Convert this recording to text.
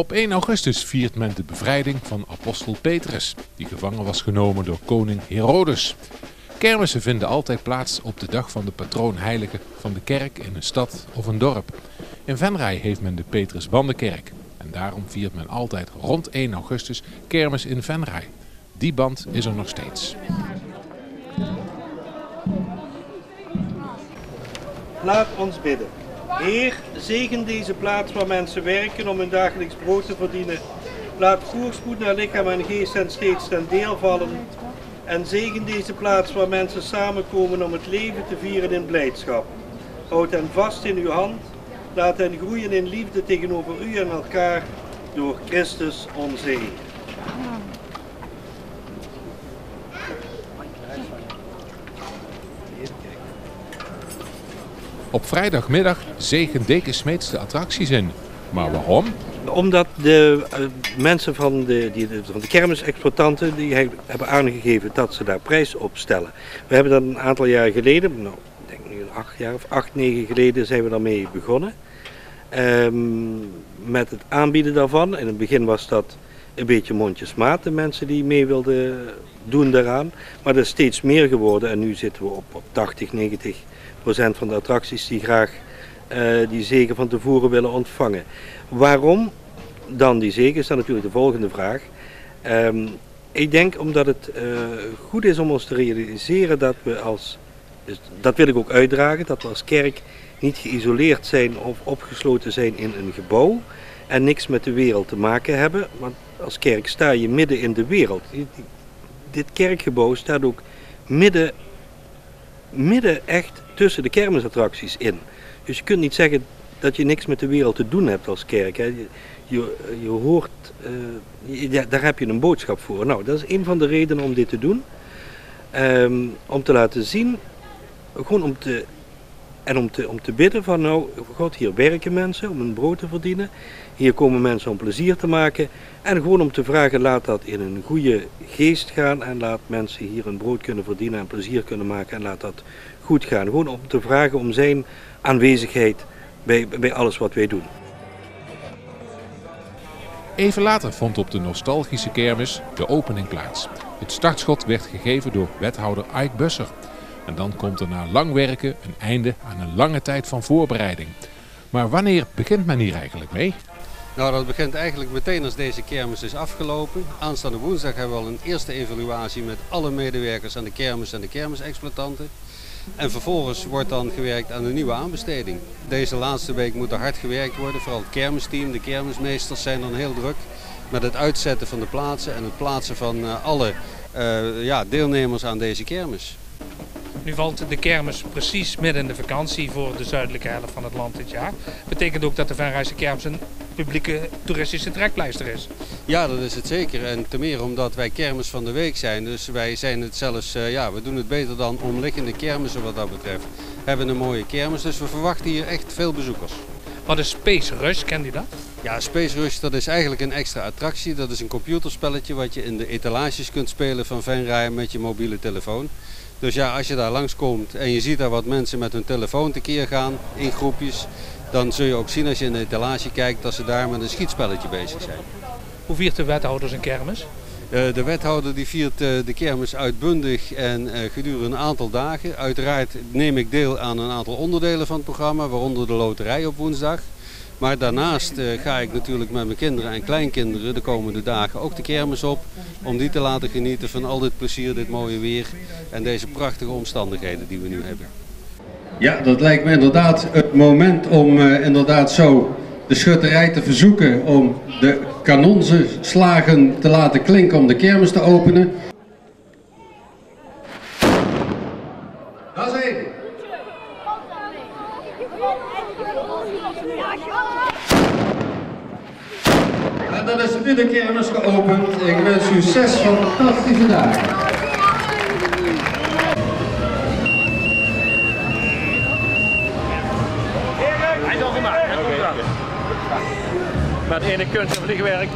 Op 1 augustus viert men de bevrijding van apostel Petrus, die gevangen was genomen door koning Herodes. Kermissen vinden altijd plaats op de dag van de patroonheilige van de kerk in een stad of een dorp. In Venray heeft men de Petrusbandenkerk en daarom viert men altijd rond 1 augustus kermis in Venray. Die band is er nog steeds. Laat ons bidden. Heer, zegen deze plaats waar mensen werken om hun dagelijks brood te verdienen. Laat voorspoed naar lichaam en geest en steeds ten deel vallen. En zegen deze plaats waar mensen samenkomen om het leven te vieren in blijdschap. Houd hen vast in uw hand. Laat hen groeien in liefde tegenover u en elkaar door Christus onze Heer. Op vrijdagmiddag zegen Dekensmeets de attracties in. Maar waarom? Omdat de eh, mensen van de, die, van de kermisexploitanten die he- hebben aangegeven dat ze daar prijs op stellen. We hebben dat een aantal jaar geleden, nou, ik denk nu acht jaar of acht, negen geleden zijn we daarmee begonnen. Ehm, met het aanbieden daarvan. In het begin was dat een beetje mondjesmaat, de mensen die mee wilden doen daaraan. Maar dat is steeds meer geworden en nu zitten we op, op 80, 90 procent van de attracties die graag eh, die zegen van tevoren willen ontvangen. Waarom dan die zegen is dan natuurlijk de volgende vraag. Ehm, ik denk omdat het eh, goed is om ons te realiseren dat we als, dus dat wil ik ook uitdragen, dat we als kerk niet geïsoleerd zijn of opgesloten zijn in een gebouw en niks met de wereld te maken hebben. Want als kerk sta je midden in de wereld. Dit kerkgebouw staat ook midden, midden echt tussen de kermisattracties in. Dus je kunt niet zeggen dat je niks met de wereld te doen hebt als kerk. Hè. Je, je, hoort, eh, daar heb je een boodschap voor. Nou, dat is een van de redenen om dit te doen. Ehm, om te laten zien, gewoon om te, en om te, om te bidden van nou, God, hier werken mensen om hun brood te verdienen. Hier komen mensen om plezier te maken. En gewoon om te vragen, laat dat in een goede geest gaan. En laat mensen hier hun brood kunnen verdienen en plezier kunnen maken. En laat dat goed gaan. Gewoon om te vragen om zijn aanwezigheid bij, bij alles wat wij doen. Even later vond op de nostalgische kermis de opening plaats. Het startschot werd gegeven door wethouder Ike Busser. En dan komt er na lang werken een einde aan een lange tijd van voorbereiding. Maar wanneer begint men hier eigenlijk mee? Nou, dat begint eigenlijk meteen als deze kermis is afgelopen. Aanstaande woensdag hebben we al een eerste evaluatie met alle medewerkers aan de kermis en de kermisexploitanten. En vervolgens wordt dan gewerkt aan een nieuwe aanbesteding. Deze laatste week moet er hard gewerkt worden. Vooral het kermisteam, de kermismeesters zijn dan heel druk met het uitzetten van de plaatsen en het plaatsen van eh, alle eh, ja, deelnemers aan deze kermis. Nu valt de kermis precies midden in de vakantie voor de zuidelijke helft van het land dit jaar. Betekent ook dat de Venrijse kermis een publieke toeristische trekpleister is. Ja, dat is het zeker. En ten meer omdat wij kermis van de week zijn. Dus wij zijn het zelfs, eh, ja, we doen het beter dan omliggende kermissen wat dat betreft. We hebben een mooie kermis, dus we verwachten hier echt veel bezoekers. Wat is Space Rush, kent u dat? Ja, Space Rush dat is eigenlijk een extra attractie. Dat is een computerspelletje wat je in de etalages kunt spelen van Venray met je mobiele telefoon. Dus ja, als je daar langskomt en je ziet daar wat mensen met hun telefoon tekeer gaan in groepjes, dan zul je ook zien als je in de etalage kijkt dat ze daar met een schietspelletje bezig zijn. Hoe viert de wethouder zijn kermis? Eh, De wethouder die viert eh, de kermis uitbundig en eh, gedurende een aantal dagen. Uiteraard neem ik deel aan een aantal onderdelen van het programma, waaronder de loterij op woensdag. Maar daarnaast eh, ga ik natuurlijk met mijn kinderen en kleinkinderen de komende dagen ook de kermis op. Om die te laten genieten van al dit plezier, dit mooie weer en deze prachtige omstandigheden die we nu hebben. Ja, dat lijkt me inderdaad het moment om eh, inderdaad zo de schutterij te verzoeken om de kanonslagen te laten klinken om de kermis te openen. Dat is één. En dan is nu de kermis geopend. Ik wens u zes fantastische dagen. Het ene kunst en vliegwerk.